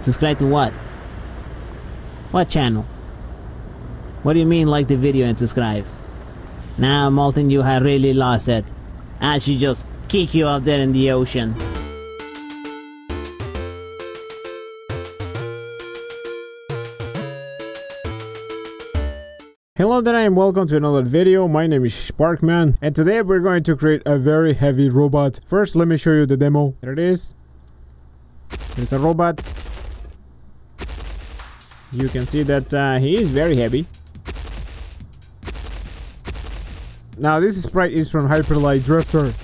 Subscribe to what? What channel? What do you mean like the video and subscribe? Now, Molten, you have really lost it. I should just kick you out there in the ocean. Hello there and welcome to another video. My name is Sparckman and today we're going to create a very heavy robot. First let me show you the demo. There it is. It's a robot. You can see that uh, he is very heavy. Now this sprite is from Hyperlight Drifter.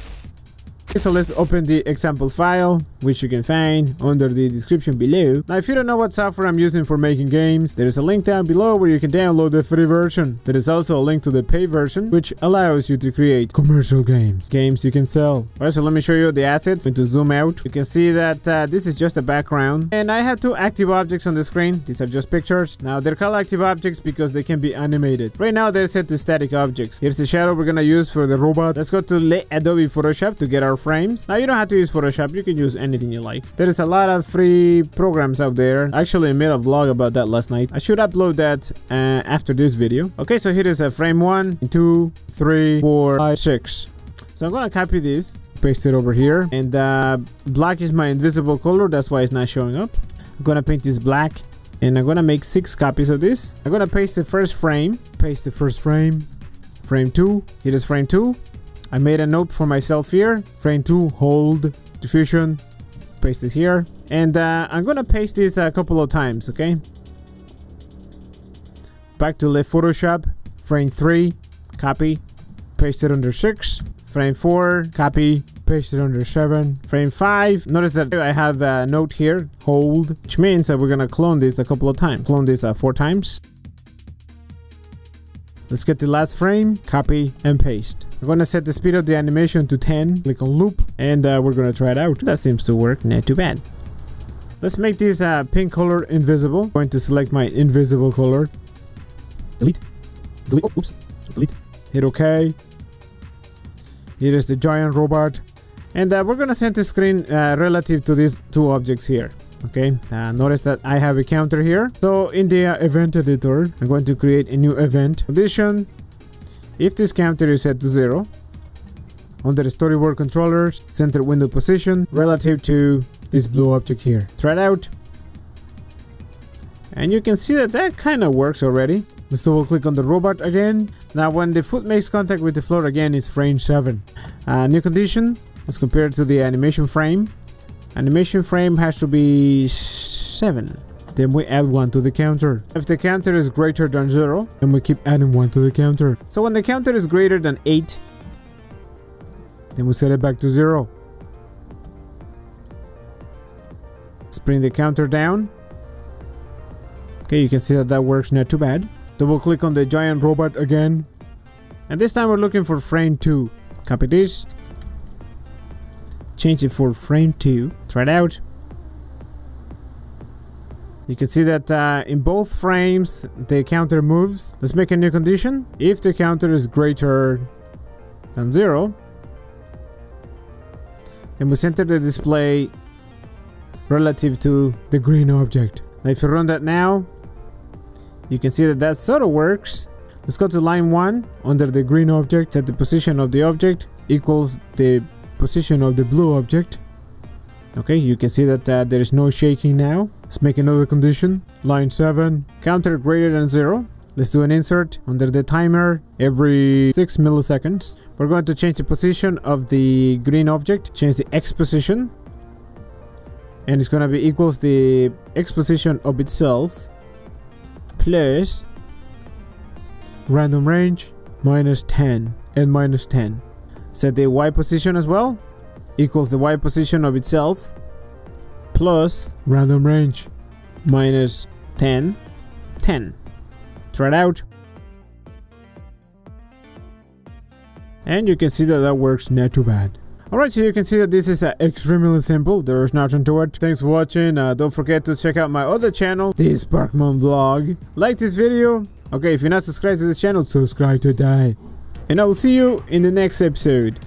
So let's open the example file, which you can find under the description below. Now if you don't know what software I'm using for making games, there is a link down below where you can download the free version. There is also a link to the paid version, which allows you to create commercial games, games you can sell. Alright, so let me show you the assets. I'm going to zoom out. You can see that uh, this is just a background. And I have two active objects on the screen. These are just pictures. Now they're called active objects because they can be animated. Right now they're set to static objects. Here's the shadow we're gonna use for the robot. Let's go to Adobe Photoshop to get our frames. Now you don't have to use Photoshop, you can use anything you like. There is a lot of free programs out there. Actually I made a vlog about that last night. I should upload that uh, after this video. Okay, so here is a frame one, two, three, four, five, six. So I'm gonna copy this, paste it over here. And uh, black is my invisible color, that's why it's not showing up. I'm gonna paint this black and I'm gonna make six copies of this. I'm gonna paste the first frame, paste the first frame, frame two, here is frame two, I made a note for myself here. Frame 2, hold, diffusion, paste it here. And uh, I'm gonna paste this a couple of times, okay? Back to left Photoshop, frame 3, copy, paste it under 6. Frame 4, copy, paste it under 7. Frame 5, notice that I have a note here, hold, which means that we're gonna clone this a couple of times. Clone this uh, 4 times. Let's get the last frame, copy and paste. We're gonna set the speed of the animation to 10, click on loop, and uh, we're gonna try it out. That seems to work, not too bad. Let's make this uh, pink color invisible. I'm going to select my invisible color. Delete. Delete. Oh, oops. Delete. Hit OK. Here is the giant robot. And uh, we're gonna set the screen uh, relative to these two objects here okay uh, notice that I have a counter here so in the uh, event editor I'm going to create a new event condition if this counter is set to zero under the storyboard controller center window position relative to this blue object here. Try it out. And you can see that that kind of works already. Let's double click on the robot again. Now when the foot makes contact with the floor again is frame 7 uh, new condition. Let's compare it to the animation frame. Animation frame has to be 7. Then we add 1 to the counter. If the counter is greater than 0, then we keep adding 1 to the counter. So when the counter is greater than 8, then we set it back to 0. Let's bring the counter down. Okay, you can see that that works not too bad. Double click on the giant robot again. And this time we're looking for frame 2. Copy this, change it for frame 2 try it out you can see that uh, in both frames the counter moves. Let's make a new condition. If the counter is greater than 0 then we center the display relative to the green object. Now if you run that now you can see that that sort of works. Let's go to line 1 under the green object set the position of the object equals the position of the blue object. Okay, you can see that uh, there is no shaking now. Let's make another condition. Line 7, counter greater than 0. Let's do an insert under the timer every 6 milliseconds. We're going to change the position of the green object, change the X position. And it's going to be equals the X position of itself plus random range minus 10 and minus 10 set the y position as well equals the y position of itself plus random range minus 10 10 try it out and you can see that that works not too bad Alright, so you can see that this is uh, extremely simple, there is nothing to it. Thanks for watching, uh, don't forget to check out my other channel, the Sparckman Vlog. Like this video, okay, if you're not subscribed to this channel, subscribe today. And I will see you in the next episode.